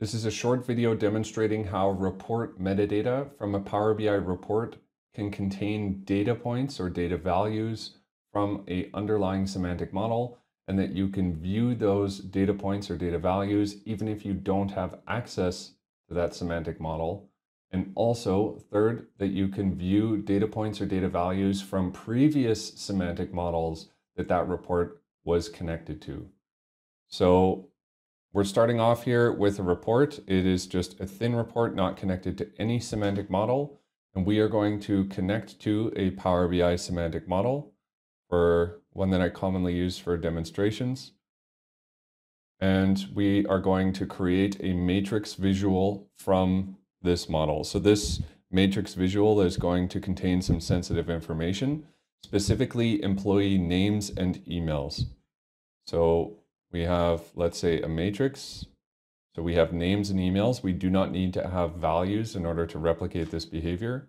This is a short video demonstrating how report metadata from a Power BI report can contain data points or data values from a underlying semantic model and that you can view those data points or data values even if you don't have access to that semantic model. And also, third, that you can view data points or data values from previous semantic models that that report was connected to. So we're starting off here with a report. It is just a thin report not connected to any semantic model. And we are going to connect to a Power BI semantic model for one that I commonly use for demonstrations. And we are going to create a matrix visual from this model. So this matrix visual is going to contain some sensitive information, specifically employee names and emails. So we have, let's say, a matrix. So we have names and emails. We do not need to have values in order to replicate this behavior.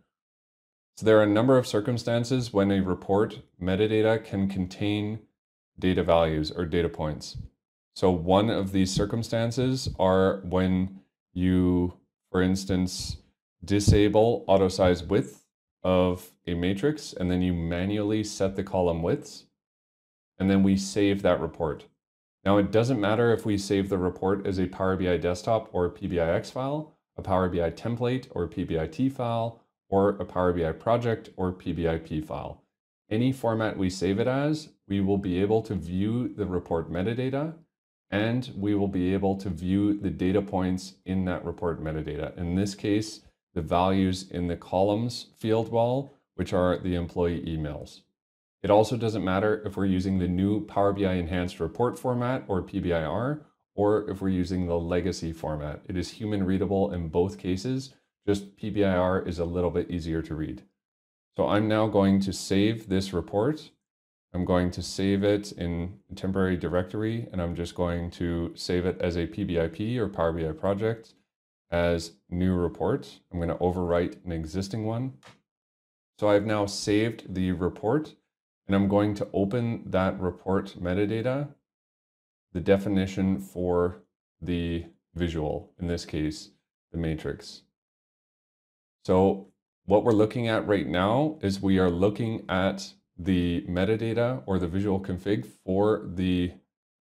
So there are a number of circumstances when a report metadata can contain data values or data points. So one of these circumstances are when you, for instance, disable auto size width of a matrix, and then you manually set the column widths, and then we save that report. Now it doesn't matter if we save the report as a Power BI desktop or PBIX file, a Power BI template or PBIT file, or a Power BI project or PBIP file. Any format we save it as, we will be able to view the report metadata and we will be able to view the data points in that report metadata. In this case, the values in the columns field wall, which are the employee emails. It also doesn't matter if we're using the new Power BI Enhanced Report format or PBIR, or if we're using the legacy format. It is human readable in both cases, just PBIR is a little bit easier to read. So I'm now going to save this report. I'm going to save it in a temporary directory, and I'm just going to save it as a PBIP or Power BI project as new report. I'm going to overwrite an existing one. So I've now saved the report and I'm going to open that report metadata, the definition for the visual, in this case, the matrix. So what we're looking at right now is we are looking at the metadata or the visual config for the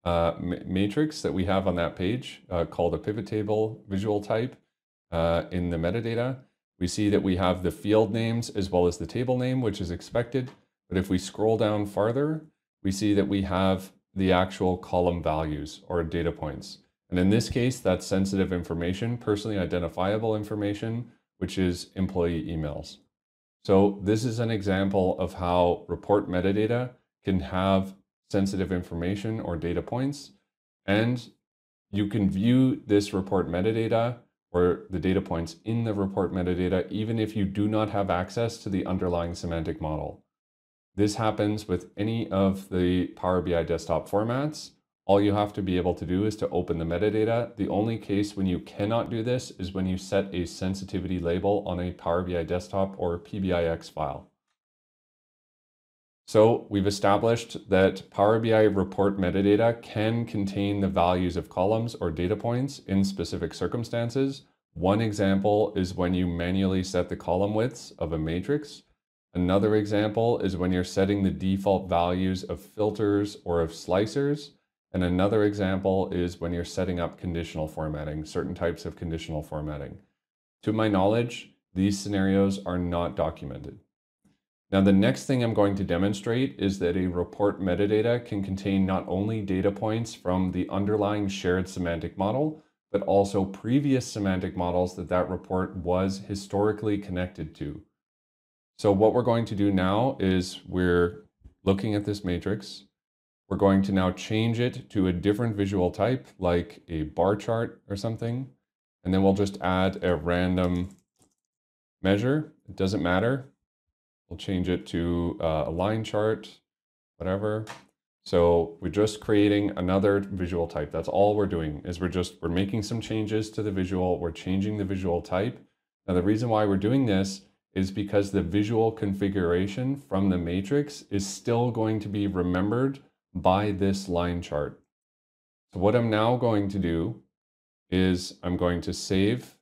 uh, matrix that we have on that page uh, called a pivot table visual type uh, in the metadata. We see that we have the field names as well as the table name, which is expected. But if we scroll down farther, we see that we have the actual column values or data points. And in this case, that's sensitive information, personally identifiable information, which is employee emails. So this is an example of how report metadata can have sensitive information or data points. And you can view this report metadata or the data points in the report metadata, even if you do not have access to the underlying semantic model. This happens with any of the Power BI desktop formats. All you have to be able to do is to open the metadata. The only case when you cannot do this is when you set a sensitivity label on a Power BI desktop or PBIX file. So we've established that Power BI report metadata can contain the values of columns or data points in specific circumstances. One example is when you manually set the column widths of a matrix. Another example is when you're setting the default values of filters or of slicers. And another example is when you're setting up conditional formatting, certain types of conditional formatting. To my knowledge, these scenarios are not documented. Now, the next thing I'm going to demonstrate is that a report metadata can contain not only data points from the underlying shared semantic model, but also previous semantic models that that report was historically connected to. So what we're going to do now is we're looking at this matrix. We're going to now change it to a different visual type, like a bar chart or something. And then we'll just add a random measure. It doesn't matter. We'll change it to uh, a line chart, whatever. So we're just creating another visual type. That's all we're doing is we're just, we're making some changes to the visual. We're changing the visual type. Now the reason why we're doing this is because the visual configuration from the matrix is still going to be remembered by this line chart. So what I'm now going to do is I'm going to save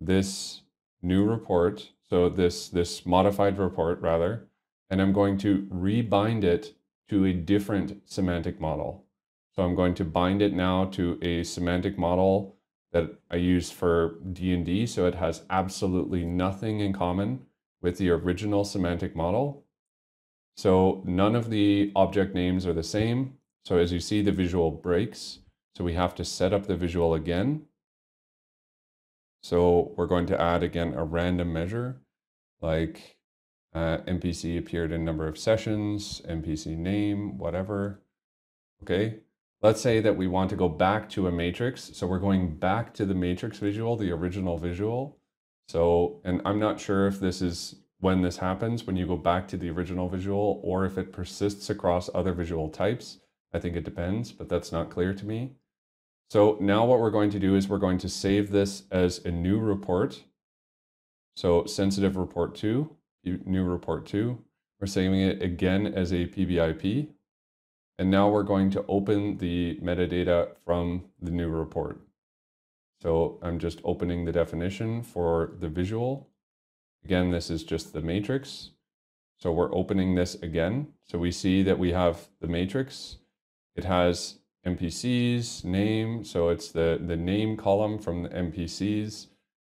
this new report, so this, this modified report rather, and I'm going to rebind it to a different semantic model. So I'm going to bind it now to a semantic model that I use for D&D, so it has absolutely nothing in common with the original semantic model. So none of the object names are the same. So as you see, the visual breaks. So we have to set up the visual again. So we're going to add again a random measure like uh, NPC appeared in number of sessions, NPC name, whatever. Okay, let's say that we want to go back to a matrix. So we're going back to the matrix visual, the original visual. So, and I'm not sure if this is when this happens, when you go back to the original visual, or if it persists across other visual types. I think it depends, but that's not clear to me. So now what we're going to do is we're going to save this as a new report. So sensitive report 2, new report 2. We're saving it again as a PBIP. And now we're going to open the metadata from the new report. So I'm just opening the definition for the visual. Again, this is just the matrix. So we're opening this again. So we see that we have the matrix. It has NPCs, name. So it's the, the name column from the NPCs.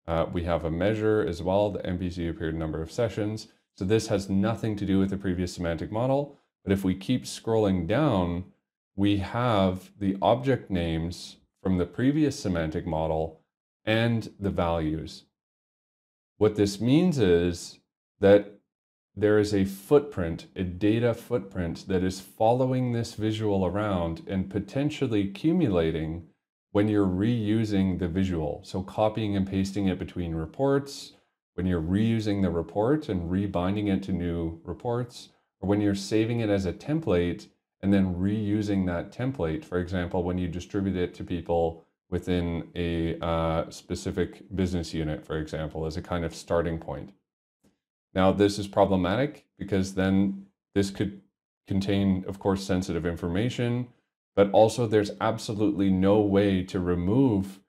Uh, we have a measure as well, the NPC appeared number of sessions. So this has nothing to do with the previous semantic model. But if we keep scrolling down, we have the object names from the previous semantic model and the values. What this means is that there is a footprint, a data footprint that is following this visual around and potentially accumulating when you're reusing the visual. So copying and pasting it between reports, when you're reusing the report and rebinding it to new reports, when you're saving it as a template and then reusing that template. For example, when you distribute it to people within a uh, specific business unit, for example, as a kind of starting point. Now, this is problematic because then this could contain, of course, sensitive information, but also there's absolutely no way to remove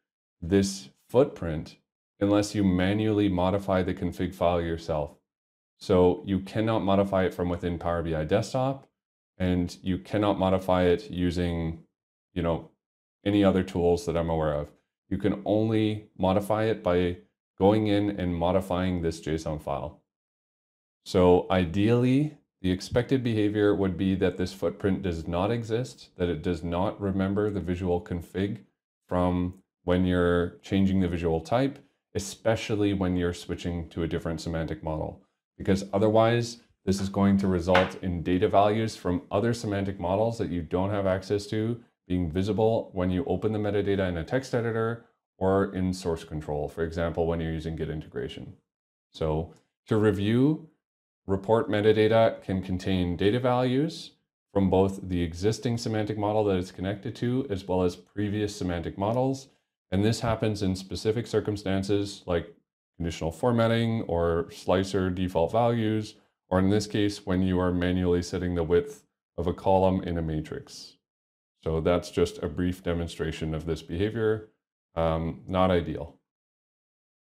this footprint unless you manually modify the config file yourself. So you cannot modify it from within Power BI Desktop, and you cannot modify it using, you know, any other tools that I'm aware of. You can only modify it by going in and modifying this JSON file. So ideally, the expected behavior would be that this footprint does not exist, that it does not remember the visual config from when you're changing the visual type, especially when you're switching to a different semantic model. Because otherwise, this is going to result in data values from other semantic models that you don't have access to being visible when you open the metadata in a text editor or in source control, for example, when you're using Git integration. So to review, Report metadata can contain data values from both the existing semantic model that it's connected to, as well as previous semantic models. And this happens in specific circumstances like conditional formatting or slicer default values, or in this case, when you are manually setting the width of a column in a matrix. So that's just a brief demonstration of this behavior. Um, not ideal.